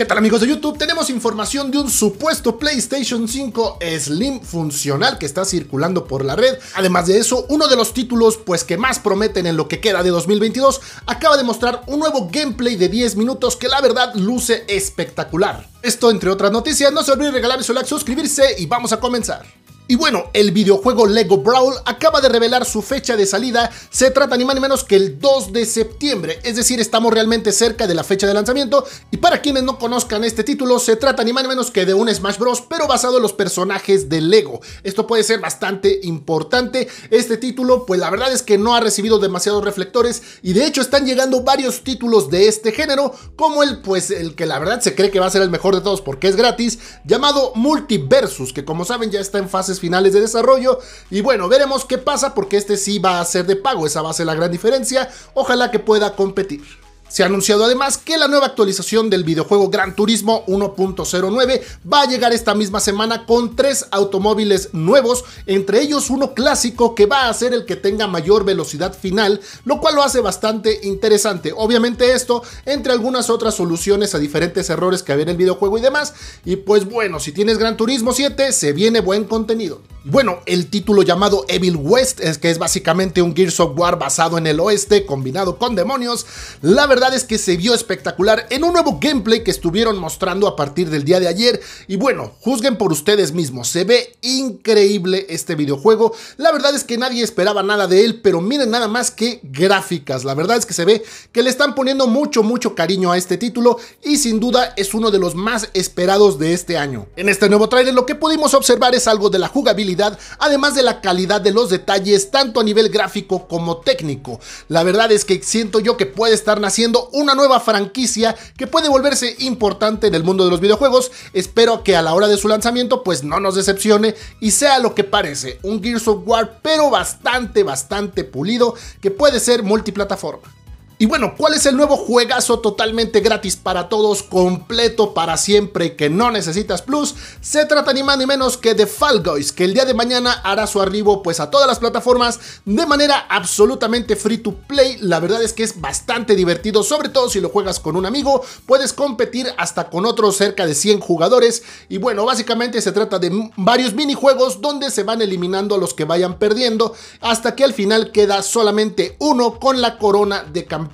¿Qué tal amigos de YouTube? Tenemos información de un supuesto PlayStation 5 Slim funcional que está circulando por la red. Además de eso, uno de los títulos pues que más prometen en lo que queda de 2022 acaba de mostrar un nuevo gameplay de 10 minutos que la verdad luce espectacular. Esto entre otras noticias, no se olviden regalar su like, suscribirse y vamos a comenzar. Y bueno, el videojuego Lego Brawl acaba de revelar su fecha de salida, se trata ni más ni menos que el 2 de septiembre, es decir, estamos realmente cerca de la fecha de lanzamiento, y para quienes no conozcan este título, se trata ni más ni menos que de un Smash Bros, pero basado en los personajes de Lego. Esto puede ser bastante importante, este título, pues la verdad es que no ha recibido demasiados reflectores, y de hecho están llegando varios títulos de este género, como el, pues el que la verdad se cree que va a ser el mejor de todos porque es gratis, llamado Multiversus, que como saben ya está en fases finales de desarrollo. Y bueno, veremos qué pasa porque este sí va a ser de pago, esa va a ser la gran diferencia. Ojalá que pueda competir. Se ha anunciado además que la nueva actualización del videojuego Gran Turismo 1.09 va a llegar esta misma semana con tres automóviles nuevos, entre ellos uno clásico que va a ser el que tenga mayor velocidad final, lo cual lo hace bastante interesante. Obviamente esto entre algunas otras soluciones a diferentes errores que había en el videojuego y demás. Y pues bueno, si tienes Gran Turismo 7, se viene buen contenido. Bueno, el título llamado Evil West, es que es básicamente un Gears of War basado en el oeste combinado con demonios, la verdad es que se vio espectacular en un nuevo gameplay que estuvieron mostrando a partir del día de ayer. Y bueno, juzguen por ustedes mismos, se ve increíble este videojuego. La verdad es que nadie esperaba nada de él, pero miren nada más que gráficas. La verdad es que se ve que le están poniendo mucho, mucho cariño a este título y sin duda es uno de los más esperados de este año. En este nuevo trailer lo que pudimos observar es algo de la jugabilidad, además de la calidad de los detalles, tanto a nivel gráfico como técnico. La verdad es que siento yo que puede estar naciendo una nueva franquicia que puede volverse importante en el mundo de los videojuegos. Espero que a la hora de su lanzamiento pues no nos decepcione y sea lo que parece, un Gears of War pero bastante, bastante pulido que puede ser multiplataforma. Y bueno, ¿cuál es el nuevo juegazo totalmente gratis para todos, completo para siempre, que no necesitas plus? Se trata ni más ni menos que de Fall Guys, que el día de mañana hará su arribo pues a todas las plataformas de manera absolutamente free to play. La verdad es que es bastante divertido, sobre todo si lo juegas con un amigo, puedes competir hasta con otros cerca de 100 jugadores. Y bueno, básicamente se trata de varios minijuegos donde se van eliminando los que vayan perdiendo, hasta que al final queda solamente uno con la corona de campeón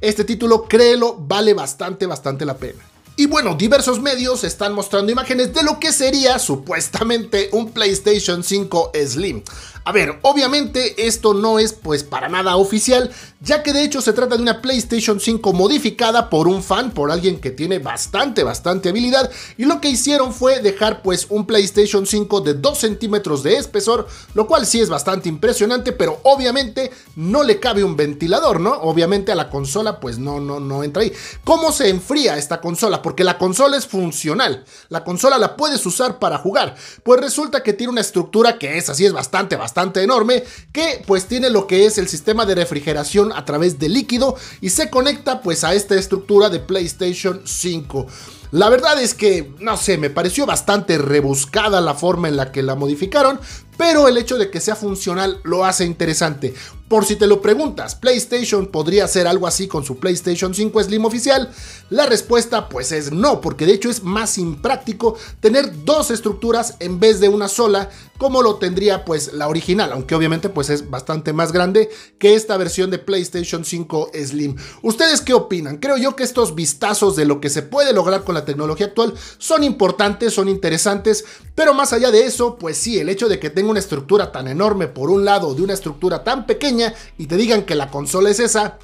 este título, créelo, vale bastante, bastante la pena. Y bueno, diversos medios están mostrando imágenes de lo que sería supuestamente un PlayStation 5 Slim. A ver, obviamente esto no es pues para nada oficial, ya que de hecho se trata de una PlayStation 5 modificada por un fan, por alguien que tiene bastante, bastante habilidad, y lo que hicieron fue dejar pues un PlayStation 5 de 2 centímetros de espesor, lo cual sí es bastante impresionante, pero obviamente no le cabe un ventilador, ¿no? Obviamente a la consola pues no, no, no entra ahí. ¿Cómo se enfría esta consola? Porque la consola es funcional, la consola la puedes usar para jugar, pues resulta que tiene una estructura que es así, es bastante, bastante enorme que pues tiene lo que es el sistema de refrigeración a través de líquido y se conecta pues a esta estructura de PlayStation 5. La verdad es que, no sé, me pareció bastante rebuscada la forma en la que la modificaron, pero el hecho de que sea funcional lo hace interesante. Por si te lo preguntas, ¿PlayStation podría hacer algo así con su PlayStation 5 Slim oficial? La respuesta pues es no, porque de hecho es más impráctico tener dos estructuras en vez de una sola, como lo tendría pues la original, aunque obviamente pues es bastante más grande que esta versión de PlayStation 5 Slim. ¿Ustedes qué opinan? Creo yo que estos vistazos de lo que se puede lograr con la tecnología actual son importantes, son interesantes, pero más allá de eso, pues sí, el hecho de que tenga una estructura tan enorme por un lado de una estructura tan pequeña, y te digan que la consola es esa,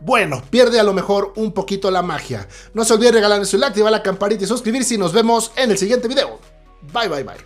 bueno, pierde a lo mejor un poquito la magia. No se olviden regalar su like, activar la campanita y suscribirse y nos vemos en el siguiente video. Bye, bye, bye.